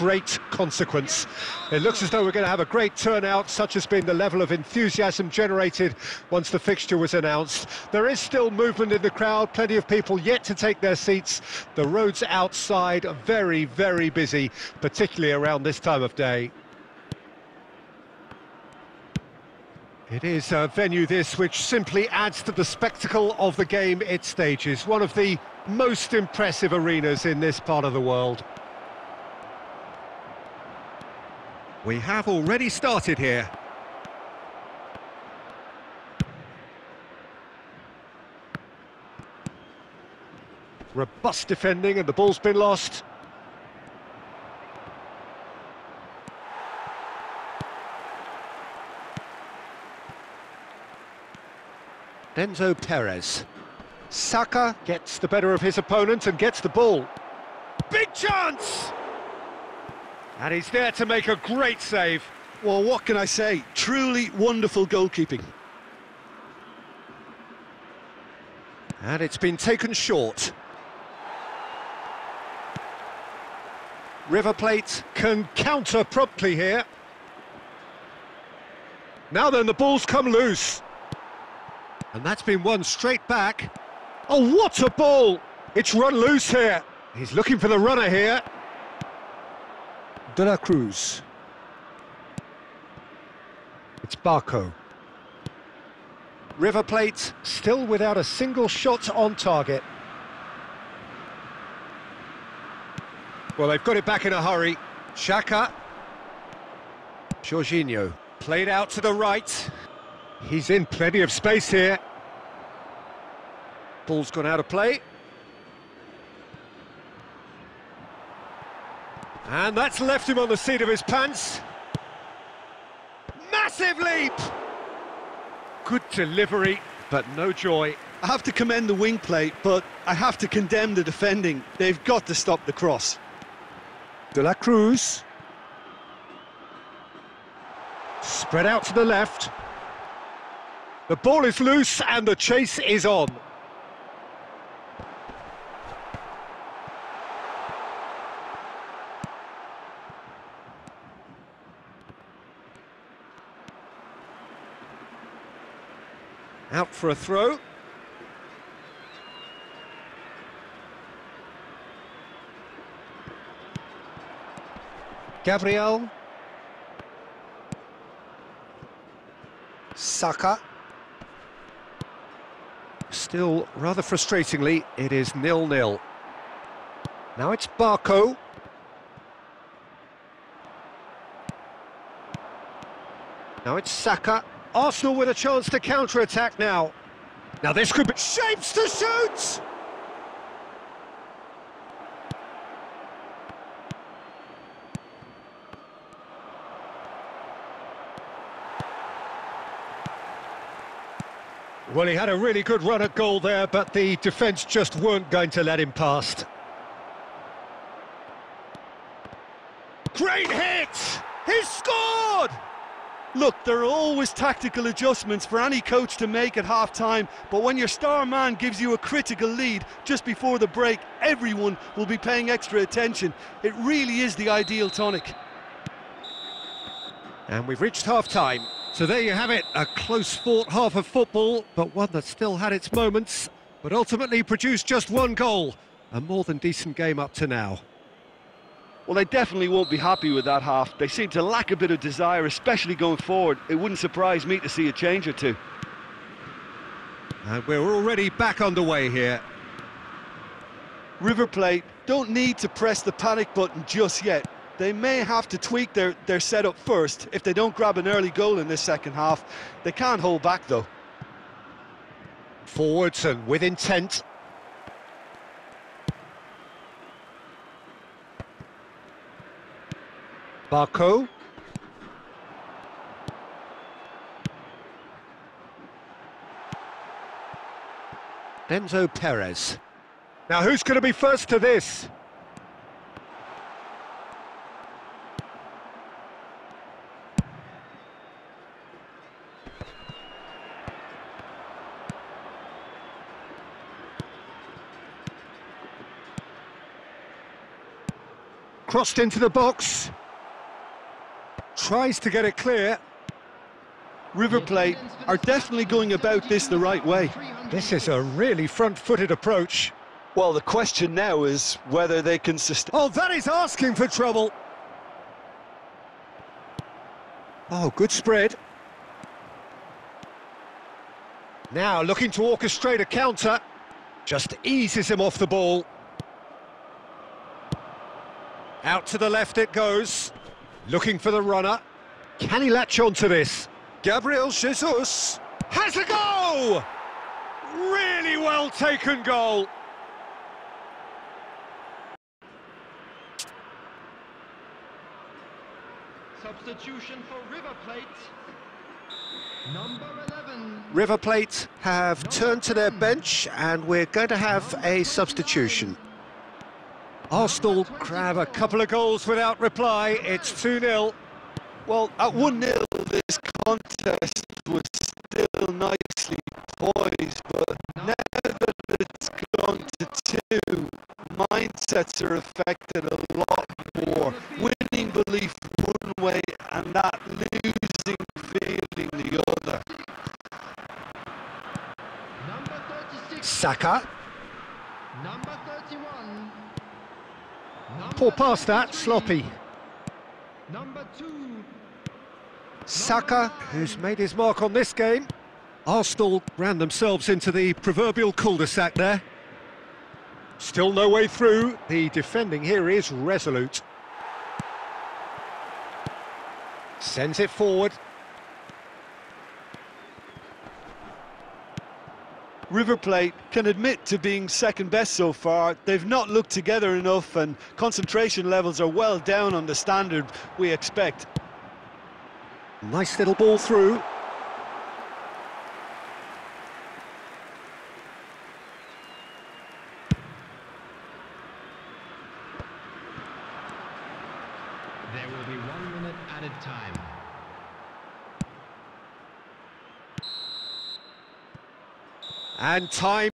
great consequence. It looks as though we're going to have a great turnout, such has been the level of enthusiasm generated once the fixture was announced. There is still movement in the crowd, plenty of people yet to take their seats. The roads outside are very, very busy, particularly around this time of day. It is a venue this which simply adds to the spectacle of the game it stages. One of the most impressive arenas in this part of the world. We have already started here. Robust defending and the ball's been lost. Enzo Perez. Saka gets the better of his opponent and gets the ball. Big chance! And he's there to make a great save. Well, what can I say? Truly wonderful goalkeeping. And it's been taken short. River Plate can counter promptly here. Now then, the ball's come loose. And that's been won straight back. Oh, what a ball! It's run loose here. He's looking for the runner here. De La Cruz. It's Barco. River Plate still without a single shot on target. Well, they've got it back in a hurry. Xhaka. Jorginho. Played out to the right. He's in plenty of space here. Ball's gone out of play. And that's left him on the seat of his pants. Massive leap! Good delivery, but no joy. I have to commend the wing play, but I have to condemn the defending. They've got to stop the cross. De La Cruz. Spread out to the left. The ball is loose and the chase is on. Out for a throw. Gabriel. Saka. Still, rather frustratingly, it is nil-nil. Now it's Barco. Now it's Saka. Arsenal with a chance to counter-attack now. Now this could be... Shapes to shoot! Well, he had a really good run at goal there, but the defence just weren't going to let him past. Great hit! He scored! Look, there are always tactical adjustments for any coach to make at half-time, but when your star man gives you a critical lead just before the break, everyone will be paying extra attention. It really is the ideal tonic. And we've reached half-time. So there you have it, a close-fought half of football, but one that still had its moments, but ultimately produced just one goal. A more than decent game up to now. Well, they definitely won't be happy with that half. They seem to lack a bit of desire, especially going forward. It wouldn't surprise me to see a change or two. And we're already back underway here. River Plate don't need to press the panic button just yet. They may have to tweak their, their setup first if they don't grab an early goal in this second half. They can't hold back, though. Forwards and with intent. Barco. Enzo Perez. Now who's going to be first to this? Crossed into the box. Tries to get it clear. River Plate are definitely going about this the right way. This is a really front-footed approach. Well, the question now is whether they can sustain. Oh, that is asking for trouble. Oh, good spread. Now looking to orchestrate a counter. Just eases him off the ball. Out to the left it goes. Looking for the runner. Can he latch on to this? Gabriel Jesus has a goal! Really well taken goal. Substitution for River Plate. Number 11. River Plate have turned to their bench and we're going to have a substitution. Arsenal grab a couple of goals without reply. It's 2-0. Well, at 1 0, this contest was still nicely poised, but now that it's gone to two, mindsets are affected a lot more. Winning belief one way and that losing feeling the other. Number 36. Saka. Number 31. Poor pass that, sloppy. Number 2. Saka, who's made his mark on this game. Arsenal ran themselves into the proverbial cul-de-sac there. Still no way through. The defending here is resolute. Sends it forward. River Plate can admit to being second best so far. They've not looked together enough and concentration levels are well down on the standard we expect. Nice little ball through. There will be one minute added time. And time